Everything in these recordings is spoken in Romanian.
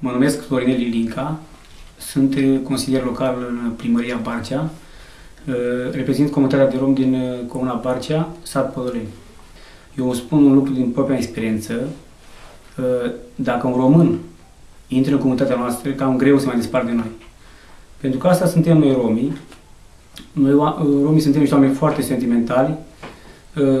Mă numesc Florinel Ilinca, sunt uh, consilier local în primăria Barcea, uh, reprezint comunitatea de rom din uh, comuna Barcea, sat Pădoleni. Eu spun un lucru din propria experiență, dacă un român intră în comunitatea noastră, cam greu să mai dispar de noi. Pentru că asta suntem noi romii, noi romii suntem niște oameni foarte sentimentali,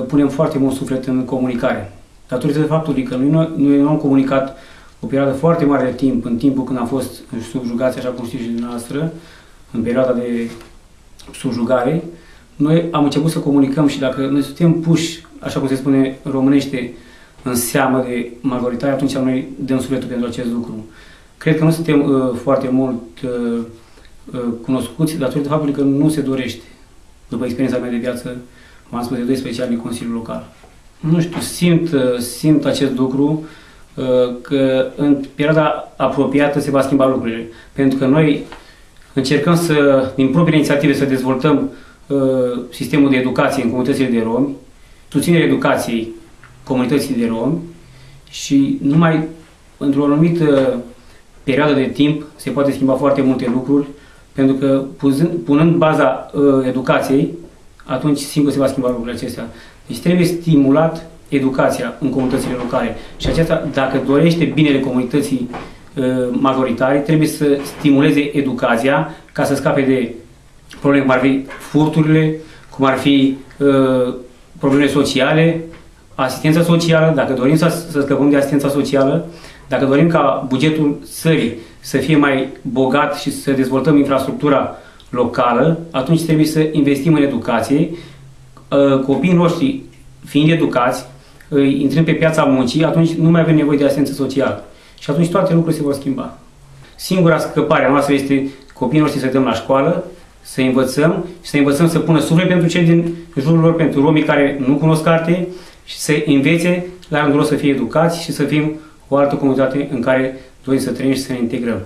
punem foarte mult suflet în comunicare. Datorită faptului că noi, noi nu am comunicat o perioadă foarte mare de timp, în timpul când am fost subjugați, așa cum știți și dumneavoastră, în perioada de subjugare, noi am început să comunicăm și dacă noi suntem puși, așa cum se spune românește, în seamă de majoritate, atunci noi dăm sufletul pentru acest lucru. Cred că nu suntem uh, foarte mult uh, uh, cunoscuți datorită faptului că nu se dorește. După experiența mea de viață, m-am spus de 12 ani în Consiliul Local. Nu știu, simt, uh, simt acest lucru Uh, că în perioada apropiată se va schimba lucrurile. Pentru că noi încercăm să, din proprie inițiative, să dezvoltăm uh, sistemul de educație în comunitățile de romi, susținerea educației comunității de romi și numai într-o anumită perioadă de timp se poate schimba foarte multe lucruri, pentru că punând, punând baza uh, educației, atunci singur se va schimba lucrurile acestea. Deci trebuie stimulat educația în comunitățile locale. Și aceasta, dacă dorește binele comunității uh, majoritare, trebuie să stimuleze educația ca să scape de probleme cum ar fi furturile, cum ar fi uh, probleme sociale, asistența socială, dacă dorim să, să scăpăm de asistența socială, dacă dorim ca bugetul țării să fie mai bogat și să dezvoltăm infrastructura locală, atunci trebuie să investim în educație. Uh, copiii noștri, fiind educați, intrăm pe piața muncii, atunci nu mai avem nevoie de asistență socială. Și atunci toate lucrurile se vor schimba. Singura scăpare a noastră este copiii noștri să dăm la școală, să învățăm și să învățăm să pună suflet pentru cei din jurul lor, pentru romii care nu cunosc carte și să învețe la rândul lor să fie educați și să fim o altă comunitate în care dorim să trăim și să ne integrăm.